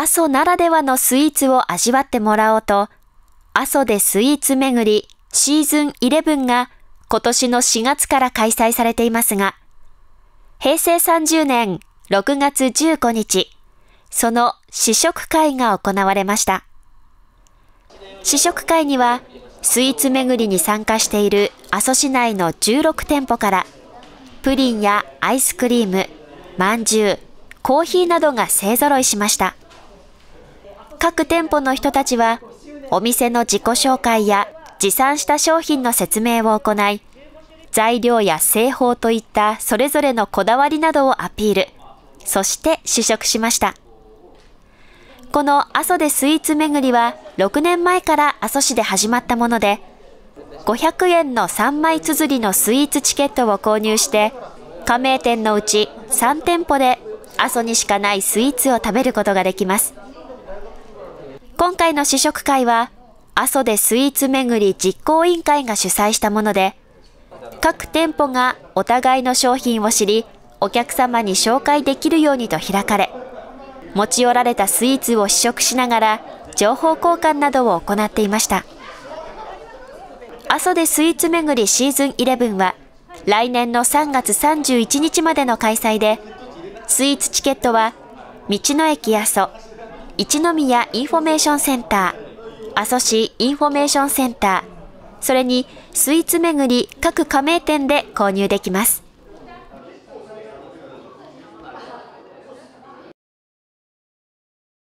阿蘇ならではのスイーツを味わってもらおうと、阿蘇でスイーツ巡りシーズン11が今年の4月から開催されていますが、平成30年6月15日、その試食会が行われました。試食会には、スイーツ巡りに参加している阿蘇市内の16店舗から、プリンやアイスクリーム、まんじゅう、コーヒーなどが勢揃いしました。各店舗の人たちは、お店の自己紹介や持参した商品の説明を行い、材料や製法といったそれぞれのこだわりなどをアピール、そして試食しました。この阿蘇でスイーツ巡りは6年前から阿蘇市で始まったもので、500円の3枚綴りのスイーツチケットを購入して、加盟店のうち3店舗で阿蘇にしかないスイーツを食べることができます。今回の試食会は、阿蘇でスイーツ巡り実行委員会が主催したもので、各店舗がお互いの商品を知り、お客様に紹介できるようにと開かれ、持ち寄られたスイーツを試食しながら、情報交換などを行っていました。阿蘇 deスイーツ巡りシーズン11は、来年の3月31日までの開催で、スイーツチケットは、道の駅阿蘇、一宮インフォメーションセンター、阿蘇市インフォメーションセンター、それにスイーツ巡り各加盟店で購入できます。